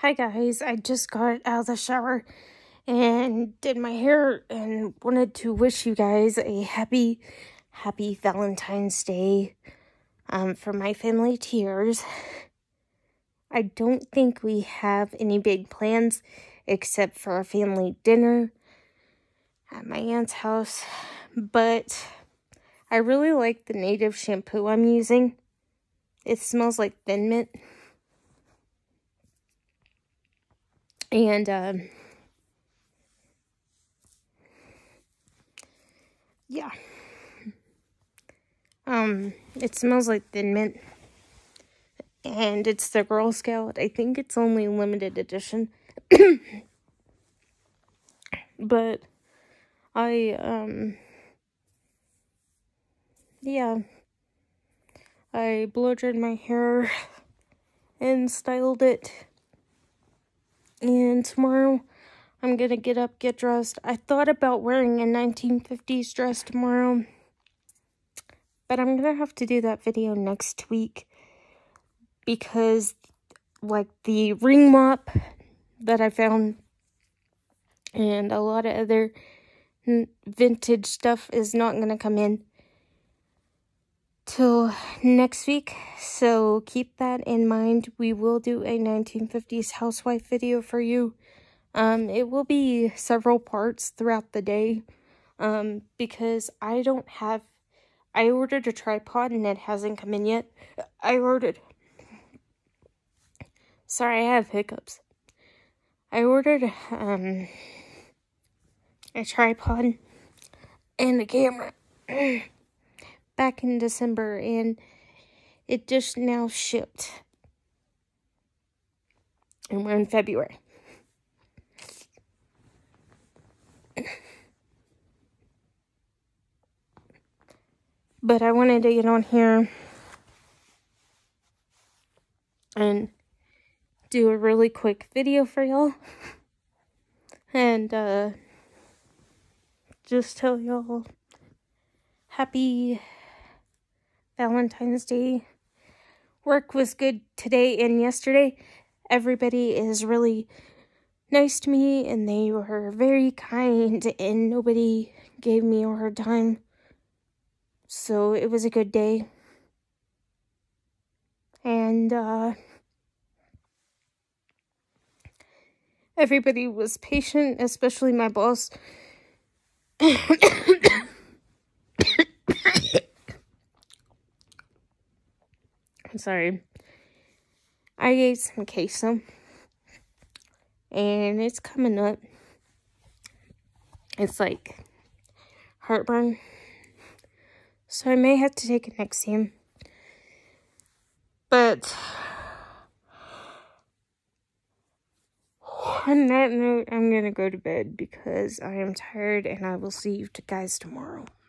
Hi guys, I just got out of the shower and did my hair and wanted to wish you guys a happy, happy Valentine's Day um, for my family tears. I don't think we have any big plans except for a family dinner at my aunt's house, but I really like the native shampoo I'm using. It smells like thin mint. And, um, yeah. Um, it smells like Thin Mint. And it's the Girl Scout. I think it's only limited edition. but I, um, yeah. I blow dried my hair and styled it and tomorrow I'm gonna get up, get dressed. I thought about wearing a 1950s dress tomorrow, but I'm gonna have to do that video next week because, like, the ring mop that I found and a lot of other vintage stuff is not gonna come in till next week. So keep that in mind. We will do a 1950s housewife video for you. Um, it will be several parts throughout the day um, because I don't have. I ordered a tripod and it hasn't come in yet. I ordered. Sorry, I have hiccups. I ordered um, a tripod and a camera. back in December and it just now shipped. And we're in February. But I wanted to get on here and do a really quick video for y'all. And uh, just tell y'all happy Valentine's Day. Work was good today and yesterday. Everybody is really nice to me and they were very kind and nobody gave me a hard time. So it was a good day. And uh everybody was patient, especially my boss. I'm sorry. I ate some queso. And it's coming up. It's like heartburn. So I may have to take a Nexium. But on that note, I'm going to go to bed because I am tired and I will see you guys tomorrow.